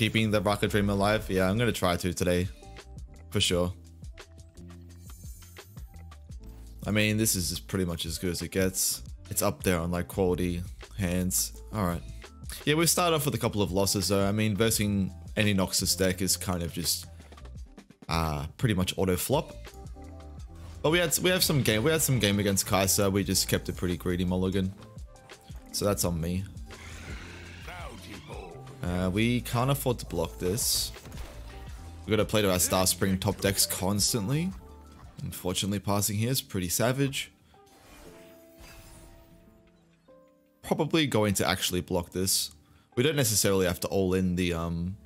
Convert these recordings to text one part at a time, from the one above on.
keeping the rocket dream alive. Yeah, I'm gonna try to today, for sure. I mean, this is pretty much as good as it gets. It's up there on like quality hands. All right. Yeah, we start off with a couple of losses though. I mean, versing any Noxus deck is kind of just uh, pretty much auto flop. But we had we have some game we had some game against Kaiser. We just kept a pretty greedy mulligan, so that's on me. Uh, we can't afford to block this. We've gotta play to our Star Spring top decks constantly. Unfortunately, passing here is pretty savage. Probably going to actually block this. We don't necessarily have to all in the um,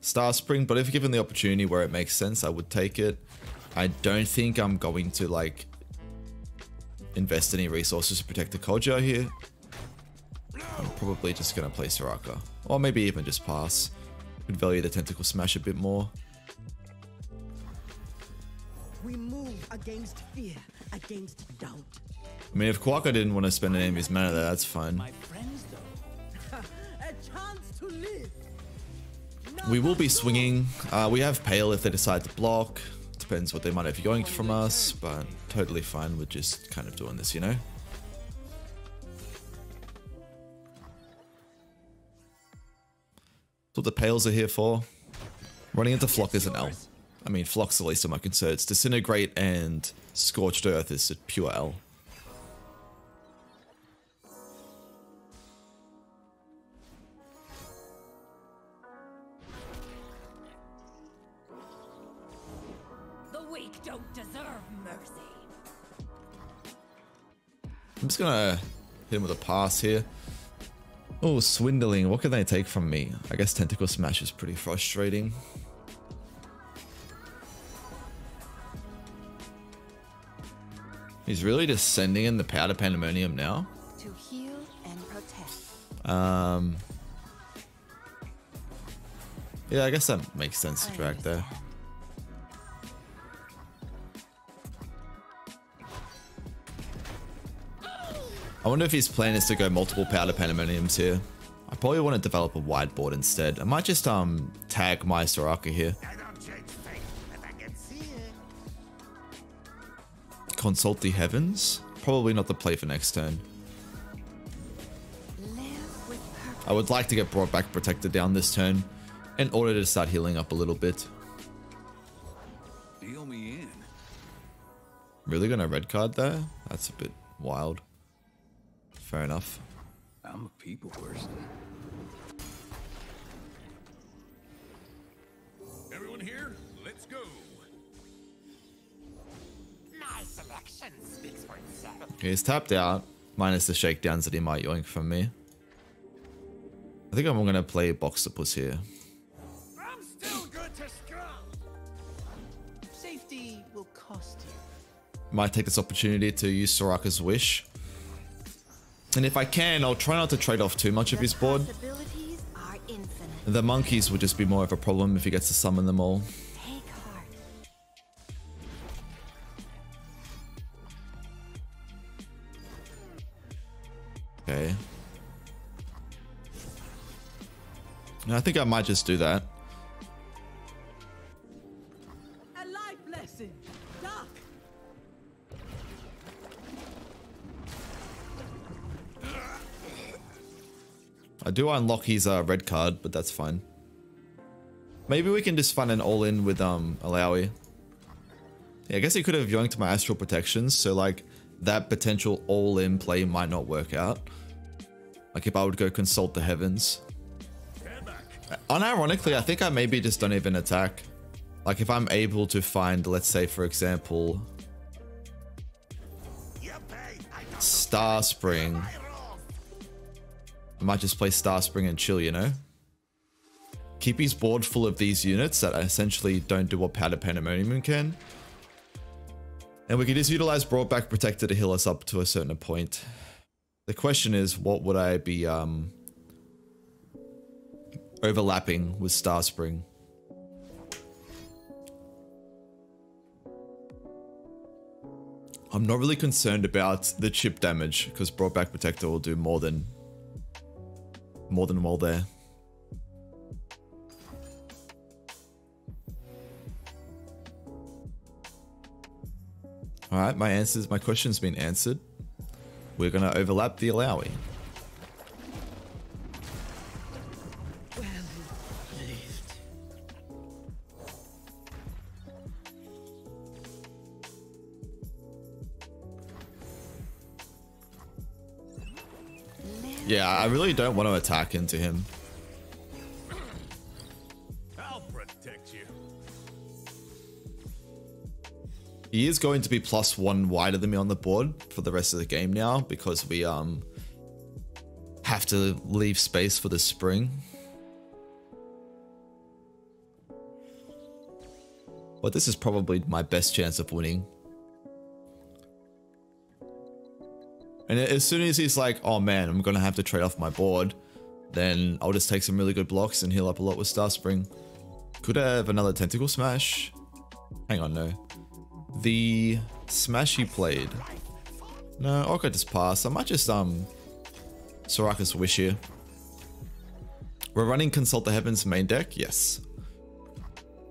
Star Spring, but if given the opportunity where it makes sense, I would take it. I don't think I'm going to like invest any resources to protect the Kodja here. I'm probably just going to play Soraka. Or maybe even just pass. Could value the Tentacle Smash a bit more. We move against fear, against doubt. I mean, if Kwaka didn't want to spend any of his mana there, that's fine. My friends, though. a chance to live. We will be swinging. Uh, we have Pale if they decide to block. Depends what they might have going from us, but totally fine with just kind of doing this, you know? That's what the Pales are here for. Running into Flock is an L. I mean, Flock's the least of my concerns. Disintegrate and Scorched Earth is a pure L. The weak don't deserve mercy. I'm just gonna hit him with a pass here. Oh, swindling. What can they take from me? I guess Tentacle Smash is pretty frustrating. He's really just sending in the Powder Pandemonium now. To heal and protect. Um, yeah, I guess that makes sense to drag there. I wonder if his plan is to go multiple powder pandemoniums here. I probably want to develop a wide board instead. I might just um tag my Soraka here. Consult the heavens? Probably not the play for next turn. Live with purpose. I would like to get Broadback Protector down this turn in order to start healing up a little bit. Deal me in. Really gonna red card there? That's a bit wild. Fair enough. I'm a people person. Everyone here, let's go. My selection speaks for itself. He's tapped out, minus the shakedowns that he might yoink from me. I think I'm gonna play Boxtopus here. I'm still good to scrum. Safety will cost you. Might take this opportunity to use Soraka's Wish. And if I can, I'll try not to trade off too much of his board. The monkeys would just be more of a problem if he gets to summon them all. Okay. I think I might just do that. Do unlock his uh, red card, but that's fine. Maybe we can just find an all-in with um Illaoi. Yeah, I guess he could have yoinked my astral protections, so like that potential all-in play might not work out. Like if I would go consult the heavens. Unironically, I think I maybe just don't even attack. Like if I'm able to find, let's say for example, Star Spring. I might just play Star Spring and chill, you know? Keep his board full of these units that essentially don't do what Powder Pandemonium can. And we can just utilize Broadback Protector to heal us up to a certain point. The question is, what would I be um, overlapping with Star Spring? I'm not really concerned about the chip damage because Broadback Protector will do more than more than while there. All right, my answers, my question's been answered. We're gonna overlap the Illaoi. Yeah, I really don't want to attack into him. I'll protect you. He is going to be plus one wider than me on the board for the rest of the game now because we um have to leave space for the spring. But this is probably my best chance of winning. And as soon as he's like, oh man, I'm gonna have to trade off my board, then I'll just take some really good blocks and heal up a lot with Star Spring. Could I have another Tentacle Smash? Hang on, no. The smash he played. No, Orca just passed. I might just um Soraka's wish here. We're running Consult the Heavens main deck? Yes.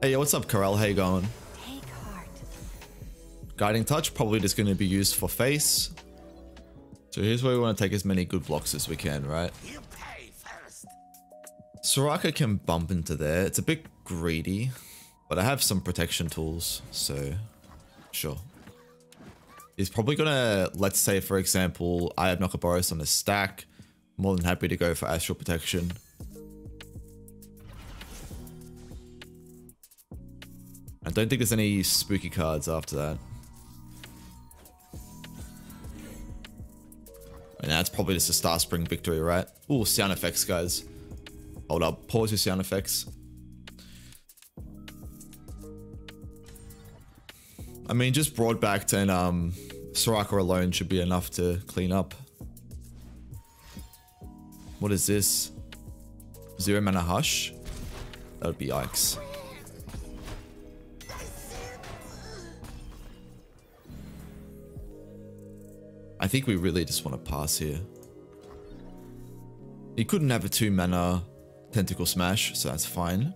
Hey, yo, what's up, Corral? How you going? Guiding Touch, probably just going to be used for face. So here's where we want to take as many good blocks as we can, right? You pay first. Soraka can bump into there. It's a bit greedy, but I have some protection tools, so sure. He's probably gonna, let's say for example, I have Nagakabouros on the stack. More than happy to go for Astral Protection. I don't think there's any spooky cards after that. And that's probably just a Star Spring victory, right? Ooh, sound effects, guys. Hold up, pause your sound effects. I mean, just Broadbacked and um, Soraka alone should be enough to clean up. What is this? Zero mana hush? That would be yikes. Think we really just want to pass here. He couldn't have a two mana tentacle smash, so that's fine.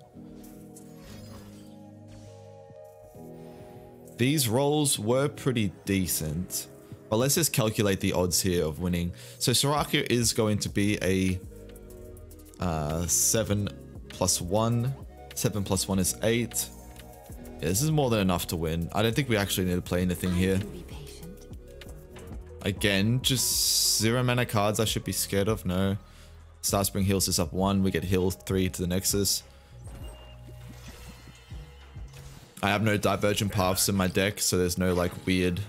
These rolls were pretty decent, but let's just calculate the odds here of winning. So Soraka is going to be a uh, 7 plus 1. 7 plus 1 is 8. Yeah, this is more than enough to win. I don't think we actually need to play anything here. Be patient. Again, just zero mana cards I should be scared of. No. Star Spring heals us up one. We get healed three to the Nexus. I have no divergent paths in my deck, so there's no like weird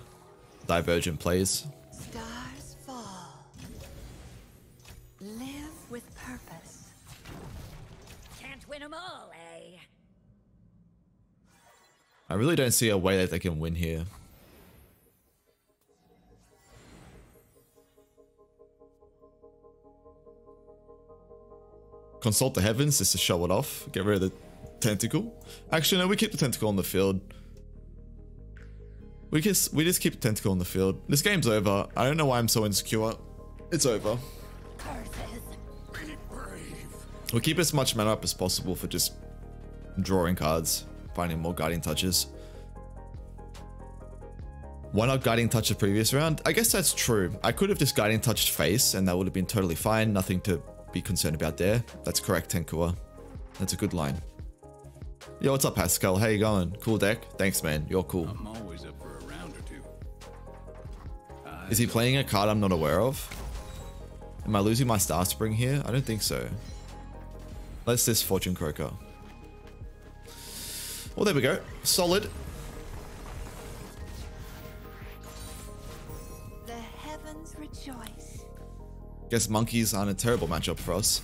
divergent plays. Stars fall. Live with purpose. Can't win 'em all, eh? I really don't see a way that they can win here. Consult the heavens just to show it off. Get rid of the tentacle. Actually, no, we keep the tentacle on the field. We just we just keep the tentacle on the field. This game's over. I don't know why I'm so insecure. It's over. We'll keep as much mana up as possible for just drawing cards, finding more guiding touches. Why not guiding touch the previous round? I guess that's true. I could have just guiding touched face and that would have been totally fine. Nothing to be concerned about there. That's correct, Tenkua. That's a good line. Yo, what's up, Pascal? How you going? Cool deck? Thanks, man. You're cool. I'm always up for a round or two. Uh, Is he playing a card I'm not aware of? Am I losing my Star Spring here? I don't think so. Let's this Fortune Croaker. Well, there we go. Solid. The heavens rejoice. Guess monkeys aren't a terrible matchup for us.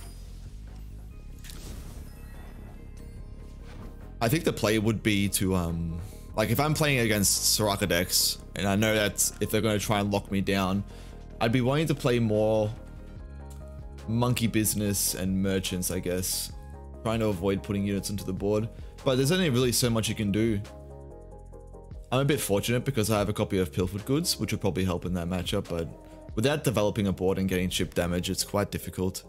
I think the play would be to, um, like if I'm playing against Soraka decks, and I know that if they're going to try and lock me down, I'd be wanting to play more monkey business and merchants, I guess. Trying to avoid putting units into the board. But there's only really so much you can do. I'm a bit fortunate because I have a copy of Pilfered Goods, which would probably help in that matchup, but without developing a board and getting chip damage, it's quite difficult.